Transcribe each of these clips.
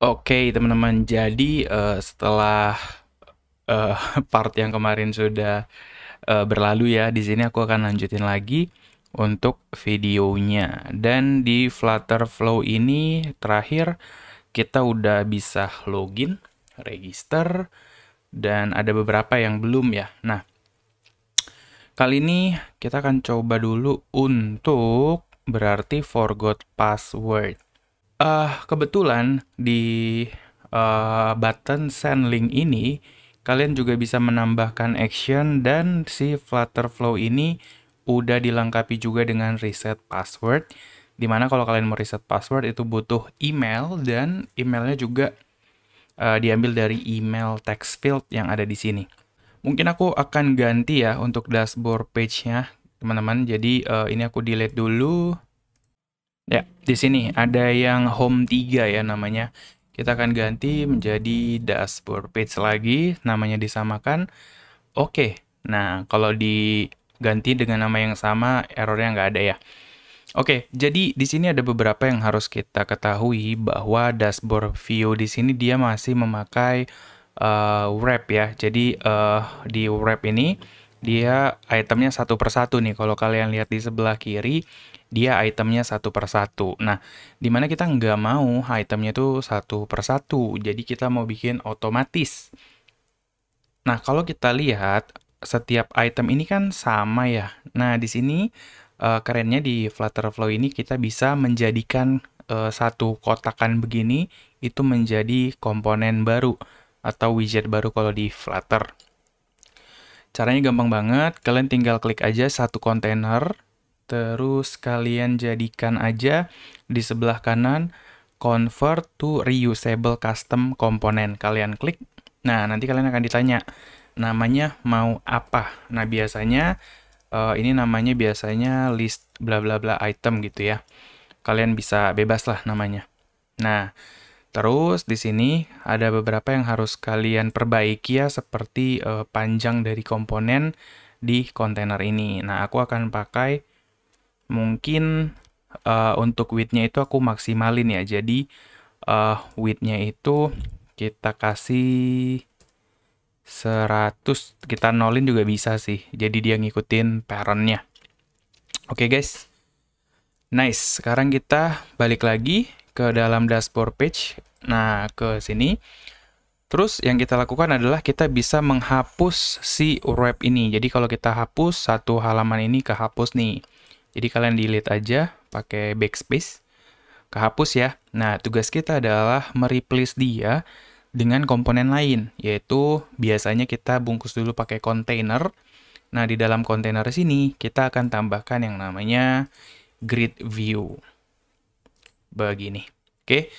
Oke, teman-teman. Jadi, uh, setelah uh, part yang kemarin sudah uh, berlalu ya, di sini aku akan lanjutin lagi untuk videonya. Dan di Flutter Flow ini terakhir kita udah bisa login, register, dan ada beberapa yang belum ya. Nah, kali ini kita akan coba dulu untuk berarti forgot password. Uh, kebetulan di uh, button send link ini kalian juga bisa menambahkan action dan si Flutter Flow ini udah dilengkapi juga dengan reset password. Di mana kalau kalian mau reset password itu butuh email dan emailnya juga uh, diambil dari email text field yang ada di sini. Mungkin aku akan ganti ya untuk dashboard page-nya, teman-teman. Jadi uh, ini aku delete dulu. Ya, di sini ada yang home 3 ya namanya. Kita akan ganti menjadi dashboard page lagi, namanya disamakan. Oke, nah kalau diganti dengan nama yang sama, errornya nggak ada ya. Oke, jadi di sini ada beberapa yang harus kita ketahui bahwa dashboard view di sini dia masih memakai uh, wrap ya. Jadi uh, di wrap ini dia itemnya satu persatu nih. Kalau kalian lihat di sebelah kiri, dia itemnya satu per satu. Nah, di mana kita nggak mau itemnya itu satu per satu, jadi kita mau bikin otomatis. Nah, kalau kita lihat setiap item ini kan sama ya. Nah, di sini uh, kerennya di Flutter Flow ini kita bisa menjadikan uh, satu kotakan begini itu menjadi komponen baru atau widget baru kalau di Flutter. Caranya gampang banget, kalian tinggal klik aja satu kontainer, Terus kalian jadikan aja di sebelah kanan convert to reusable custom component. Kalian klik. Nah, nanti kalian akan ditanya namanya mau apa. Nah, biasanya uh, ini namanya biasanya list bla bla bla item gitu ya. Kalian bisa bebas lah namanya. Nah, terus di sini ada beberapa yang harus kalian perbaiki ya seperti uh, panjang dari komponen di kontainer ini. Nah, aku akan pakai mungkin uh, untuk width-nya itu aku maksimalin ya. Jadi uh, width-nya itu kita kasih 100, kita nolin juga bisa sih. Jadi dia ngikutin parent-nya. Oke okay, guys. Nice, sekarang kita balik lagi ke dalam dashboard page. Nah, ke sini. Terus yang kita lakukan adalah kita bisa menghapus si wrap ini. Jadi kalau kita hapus satu halaman ini kehapus nih. Jadi kalian delete aja pakai backspace, kehapus ya. Nah, tugas kita adalah mereplace dia dengan komponen lain, yaitu biasanya kita bungkus dulu pakai container. Nah, di dalam kontainer sini kita akan tambahkan yang namanya grid view. Begini. Oke.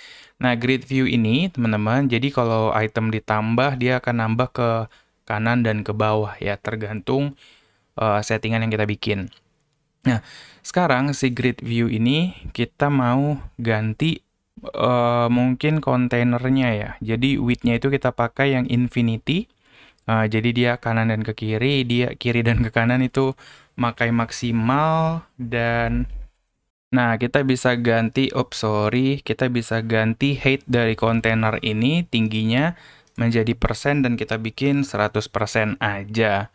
Nah, grid view ini, teman-teman, jadi kalau item ditambah, dia akan nambah ke kanan dan ke bawah ya, tergantung uh, settingan yang kita bikin. Nah, sekarang si grid view ini kita mau ganti uh, mungkin kontainernya ya. Jadi width-nya itu kita pakai yang infinity. Uh, jadi dia kanan dan ke kiri, dia kiri dan ke kanan itu pakai maksimal dan Nah, kita bisa ganti, oh sorry, kita bisa ganti height dari kontainer ini tingginya menjadi persen dan kita bikin 100% aja.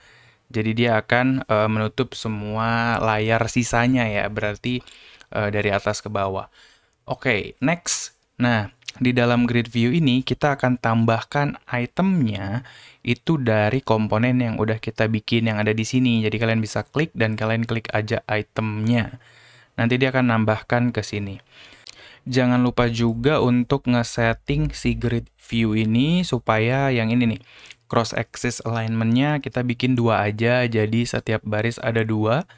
Jadi dia akan uh, menutup semua layar sisanya ya, berarti uh, dari atas ke bawah. Oke, okay, next. Nah, di dalam grid view ini kita akan tambahkan itemnya itu dari komponen yang udah kita bikin yang ada di sini. Jadi kalian bisa klik dan kalian klik aja itemnya. Nanti dia akan nambahkan ke sini. Jangan lupa juga untuk ngesetting si grid view ini supaya yang ini nih, cross axis alignmentnya kita bikin dua aja. Jadi setiap baris ada dua.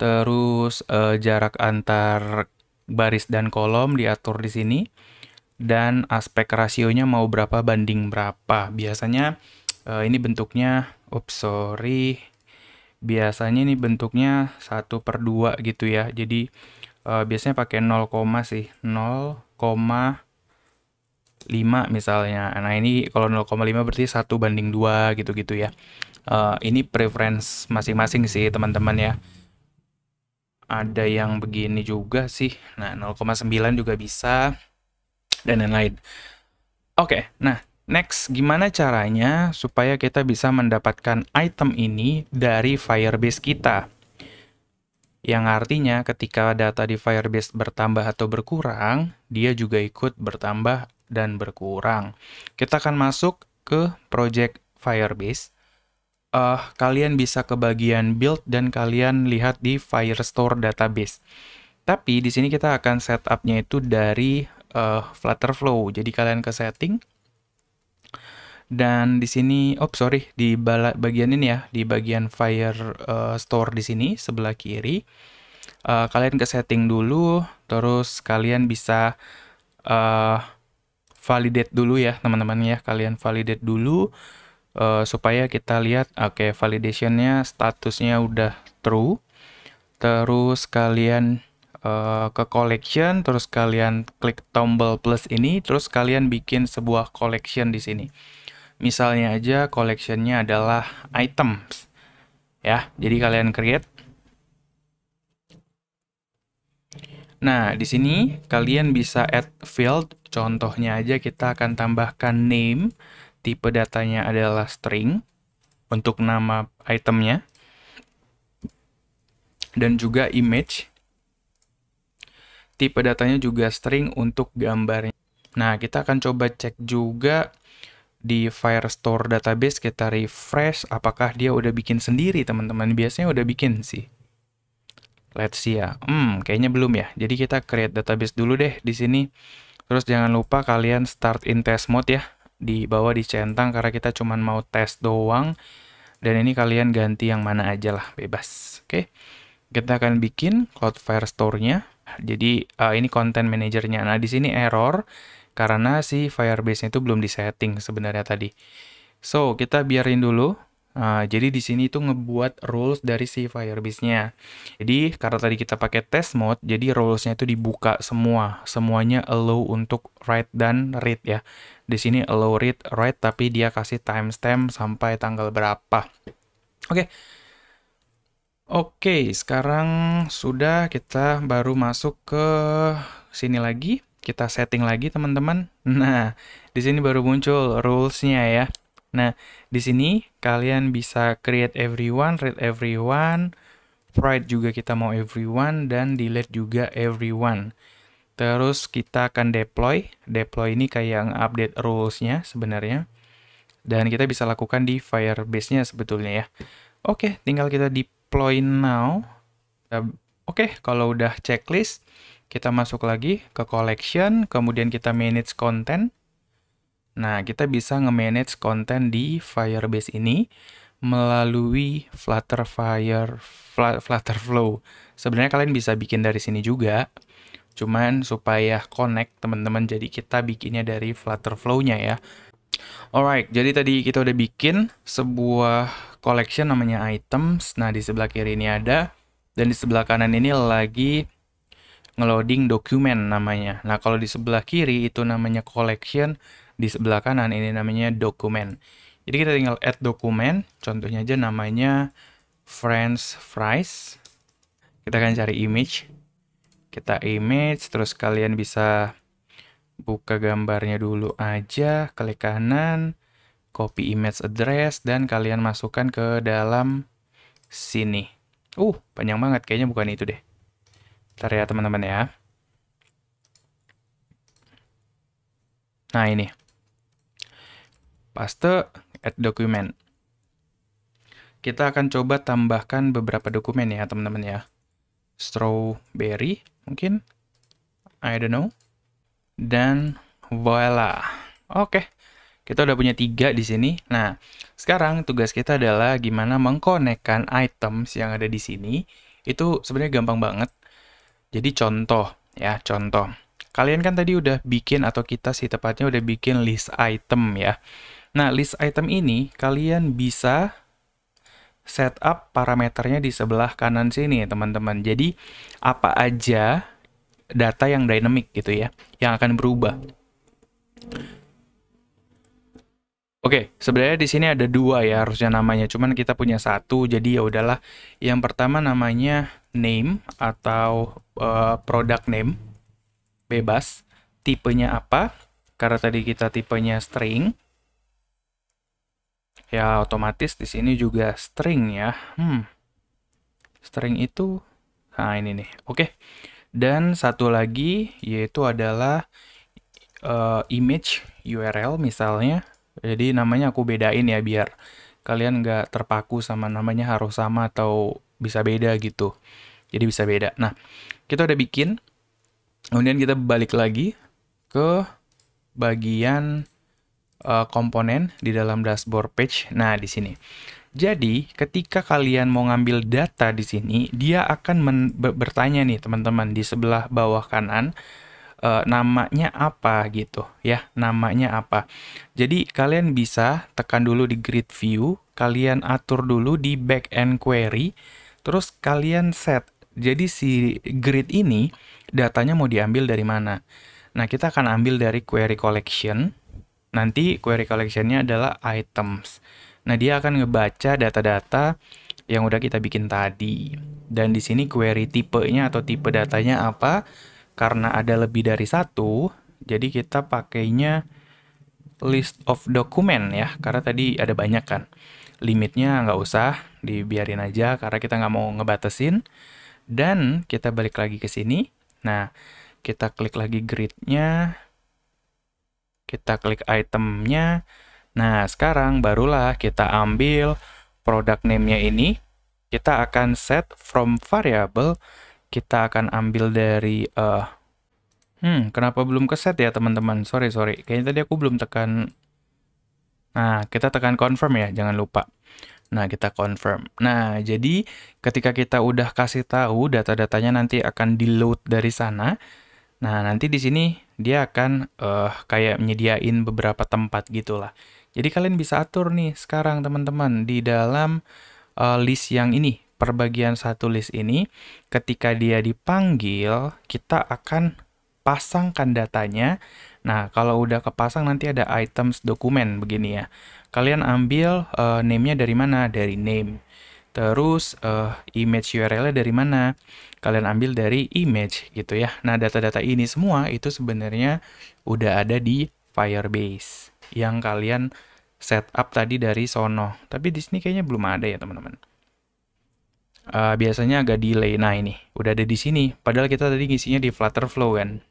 Terus uh, jarak antar baris dan kolom diatur di sini. Dan aspek rasionya mau berapa banding berapa. Biasanya uh, ini bentuknya ups sorry biasanya ini bentuknya satu per dua gitu ya jadi uh, biasanya pakai 0, sih 0, 5 misalnya. Nah, ini kalau 0,5 berarti 1 banding 2 gitu-gitu ya. Uh, ini preference masing-masing sih teman-teman ya. Ada yang begini juga sih. Nah, 0,9 juga bisa dan lain-lain. Oke, nah next gimana caranya supaya kita bisa mendapatkan item ini dari Firebase kita? Yang artinya ketika data di Firebase bertambah atau berkurang, dia juga ikut bertambah dan berkurang. Kita akan masuk ke project Firebase. Uh, kalian bisa ke bagian build dan kalian lihat di Firestore database. Tapi di sini kita akan setupnya itu dari uh, Flutterflow. Jadi kalian ke setting dan di sini, oh sorry, di bagian ini ya, di bagian Fire uh, Store di sini sebelah kiri, uh, kalian ke setting dulu, terus kalian bisa uh, validate dulu ya teman-teman ya, kalian validate dulu uh, supaya kita lihat, oke okay, validationnya statusnya udah true, terus kalian ke collection, terus kalian klik tombol plus ini, terus kalian bikin sebuah collection di sini. Misalnya aja collectionnya adalah items, ya. Jadi kalian create. Nah, di sini kalian bisa add field. Contohnya aja kita akan tambahkan name, tipe datanya adalah string untuk nama itemnya, dan juga image tipe datanya juga string untuk gambarnya. Nah, kita akan coba cek juga di Firestore database, kita refresh apakah dia udah bikin sendiri, teman-teman. Biasanya udah bikin sih. Let's see ya. Hmm, kayaknya belum ya. Jadi kita create database dulu deh di sini. Terus jangan lupa kalian start in test mode ya. Di bawah dicentang karena kita cuma mau tes doang. Dan ini kalian ganti yang mana aja lah, bebas. Oke. Kita akan bikin Cloud Firestore-nya. Jadi uh, ini content manajernya. Nah, di sini error karena si Firebase-nya itu belum disetting sebenarnya tadi. So, kita biarin dulu. Nah, jadi di sini itu ngebuat rules dari si Firebase-nya. Jadi karena tadi kita pakai test mode, jadi rules-nya itu dibuka semua. Semuanya allow untuk write dan read ya. Di sini allow read, write, tapi dia kasih timestamp sampai tanggal berapa. Oke, okay. Oke, sekarang sudah kita baru masuk ke sini lagi. Kita setting lagi teman-teman. Nah, di sini baru muncul rules-nya ya. Nah, di sini kalian bisa create everyone, read everyone, write juga kita mau everyone, dan delete juga everyone. Terus kita akan deploy. Deploy ini kayak update rules-nya sebenarnya. Dan kita bisa lakukan di Firebase-nya sebetulnya ya. Oke, tinggal kita deploy now. Oke, kalau udah checklist, kita masuk lagi ke collection, kemudian kita manage content. Nah, kita bisa nge-manage konten di Firebase ini melalui Flutter Fire Flutter Flow. Sebenarnya kalian bisa bikin dari sini juga. Cuman supaya connect teman-teman jadi kita bikinnya dari Flutter Flow-nya ya. Alright, jadi tadi kita udah bikin sebuah collection namanya items. Nah, di sebelah kiri ini ada dan di sebelah kanan ini lagi ngeloading dokumen namanya. Nah, kalau di sebelah kiri itu namanya collection, di sebelah kanan ini namanya dokumen. Jadi kita tinggal add dokumen, contohnya aja namanya friends fries. Kita akan cari image. Kita image, terus kalian bisa buka gambarnya dulu aja, klik kanan, copy image address, dan kalian masukkan ke dalam sini. Uh, panjang banget. Kayaknya bukan itu deh. Ntar ya teman-teman ya. Nah ini. Paste add document. Kita akan coba tambahkan beberapa dokumen ya teman-teman ya. Strawberry mungkin. I don't know. Dan voila. Oke. Kita udah punya tiga di sini. Nah, sekarang tugas kita adalah gimana mengkonekkan items yang ada di sini. Itu sebenarnya gampang banget. Jadi contoh, ya contoh. Kalian kan tadi udah bikin atau kita sih tepatnya udah bikin list item ya. Nah, list item ini kalian bisa setup parameternya di sebelah kanan sini teman-teman. Jadi apa aja data yang dynamic gitu ya, yang akan berubah. Oke, sebenarnya di sini ada dua ya harusnya namanya, cuman kita punya satu, jadi ya udahlah. Yang pertama namanya name atau uh, product name, bebas. Tipenya apa? karena tadi kita tipenya string, ya otomatis di sini juga string ya. Hmm. String itu, nah ini nih, oke. Dan satu lagi yaitu adalah uh, image URL misalnya. Jadi namanya aku bedain ya biar kalian nggak terpaku sama namanya harus sama atau bisa beda gitu. Jadi bisa beda. Nah, kita udah bikin. Kemudian kita balik lagi ke bagian uh, komponen di dalam dashboard page. Nah, di sini. Jadi, ketika kalian mau ngambil data di sini, dia akan bertanya nih, teman-teman, di sebelah bawah kanan, uh, namanya apa gitu ya, namanya apa. Jadi, kalian bisa tekan dulu di grid view, kalian atur dulu di backend query, terus kalian set. Jadi, si grid ini datanya mau diambil dari mana. Nah, kita akan ambil dari query collection. Nanti query collectionnya adalah items. Nah, dia akan ngebaca data-data yang udah kita bikin tadi. Dan di sini query tipenya atau tipe datanya apa? Karena ada lebih dari satu, jadi kita pakainya list of document ya. Karena tadi ada banyak kan. Limitnya nggak usah, dibiarin aja karena kita nggak mau ngebatasin. Dan kita balik lagi ke sini. Nah, kita klik lagi gridnya. Kita klik itemnya. Nah, sekarang barulah kita ambil product name-nya ini. Kita akan set from variable. Kita akan ambil dari... Uh, hmm, kenapa belum ke set ya teman-teman? Sorry, sorry. Kayaknya tadi aku belum tekan... Nah, kita tekan confirm ya, jangan lupa. Nah, kita confirm. Nah, jadi ketika kita udah kasih tahu data-datanya nanti akan di-load dari sana. Nah, nanti di sini dia akan uh, kayak menyediain beberapa tempat gitulah. Jadi kalian bisa atur nih sekarang teman-teman di dalam uh, list yang ini, perbagian satu list ini, ketika dia dipanggil, kita akan pasangkan datanya. Nah, kalau udah kepasang nanti ada items dokumen begini ya. Kalian ambil uh, name-nya dari mana? Dari name. Terus uh, image URL-nya dari mana? Kalian ambil dari image gitu ya. Nah, data-data ini semua itu sebenarnya udah ada di Firebase yang kalian setup tadi dari sono. Tapi di sini kayaknya belum ada ya teman-teman. Uh, biasanya agak delay. Nah ini, udah ada di sini. Padahal kita tadi ngisinya di Flutterflow kan.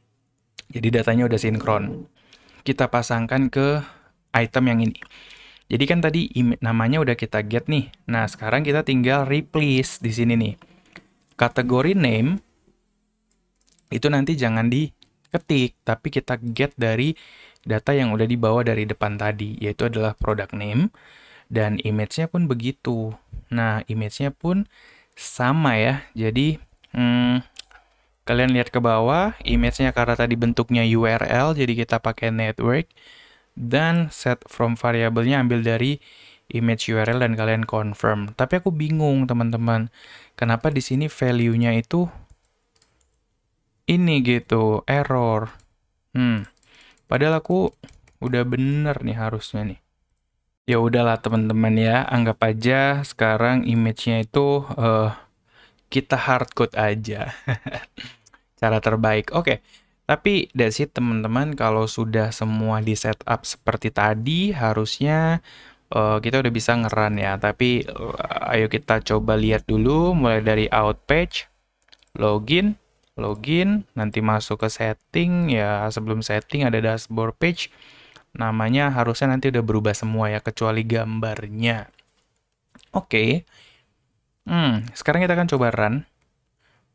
Jadi datanya udah sinkron. Kita pasangkan ke item yang ini. Jadi kan tadi namanya udah kita get nih. Nah sekarang kita tinggal replace di sini nih. Kategori name itu nanti jangan diketik, tapi kita get dari data yang udah dibawa dari depan tadi, yaitu adalah product name, dan image-nya pun begitu. Nah, image-nya pun sama ya, jadi hmm, kalian lihat ke bawah, image-nya karena tadi bentuknya URL, jadi kita pakai network, dan set from variable-nya ambil dari image URL dan kalian confirm. Tapi aku bingung teman-teman, kenapa di sini value-nya itu ini gitu, error. Hmm, Padahal aku udah bener nih harusnya nih. Ya udahlah teman-teman ya, anggap aja sekarang image-nya itu uh, kita hardcode aja. Cara terbaik. Oke. Okay. Tapi that's it teman-teman, kalau sudah semua di setup seperti tadi, harusnya uh, kita udah bisa ngeran ya. Tapi uh, ayo kita coba lihat dulu, mulai dari out page, login, login, nanti masuk ke setting, ya sebelum setting ada dashboard page, namanya harusnya nanti udah berubah semua ya, kecuali gambarnya. Oke, okay. hmm, sekarang kita akan coba run.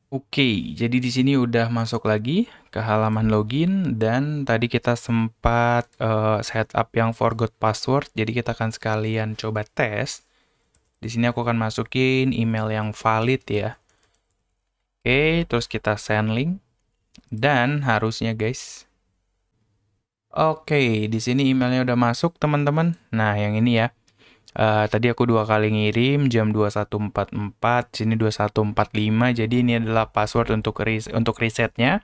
Oke, okay, jadi di sini udah masuk lagi ke halaman login dan tadi kita sempat uh, setup yang forgot password, jadi kita akan sekalian coba tes. Di sini aku akan masukin email yang valid ya. Oke, terus kita send link. Dan harusnya guys. Oke, di sini emailnya udah masuk teman-teman. Nah, yang ini ya. Uh, tadi aku dua kali ngirim jam 2144, sini 2145. Jadi ini adalah password untuk res untuk resetnya.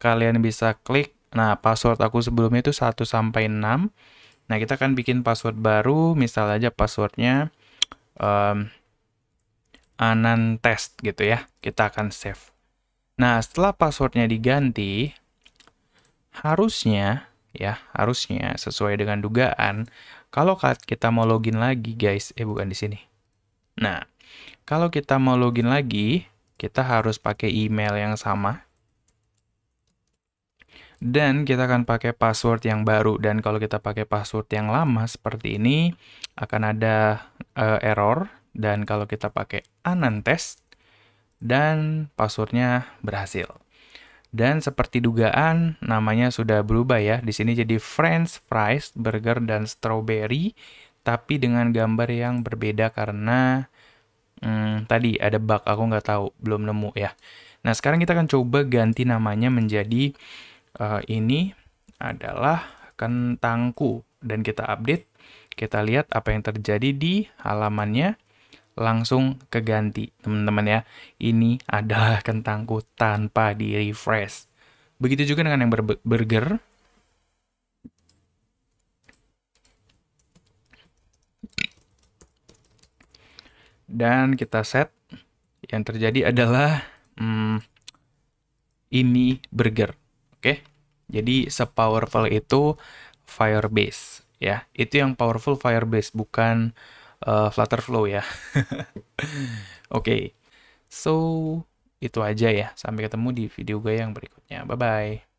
Kalian bisa klik. Nah, password aku sebelumnya itu 1 sampai 6. Nah, kita akan bikin password baru, misal aja passwordnya um, anan test gitu ya. Kita akan save. Nah, setelah passwordnya diganti, harusnya ya harusnya sesuai dengan dugaan. Kalau kita mau login lagi guys. Eh bukan di sini. Nah kalau kita mau login lagi kita harus pakai email yang sama. Dan kita akan pakai password yang baru. Dan kalau kita pakai password yang lama seperti ini akan ada uh, error. Dan kalau kita pakai test dan passwordnya berhasil dan seperti dugaan namanya sudah berubah ya. Di sini jadi French fries burger dan strawberry tapi dengan gambar yang berbeda karena hmm, tadi ada bug aku nggak tahu belum nemu ya. Nah sekarang kita akan coba ganti namanya menjadi uh, ini adalah kentangku. Dan kita update kita lihat apa yang terjadi di halamannya langsung keganti teman-teman ya. Ini adalah kentangku tanpa di refresh. Begitu juga dengan yang burger. Dan kita set. Yang terjadi adalah hmm, ini burger. Oke. Jadi sepowerful itu Firebase ya. Itu yang powerful Firebase bukan uh, Flutterflow ya. Oke. okay. So itu aja ya. Sampai ketemu di video gue yang berikutnya. Bye bye.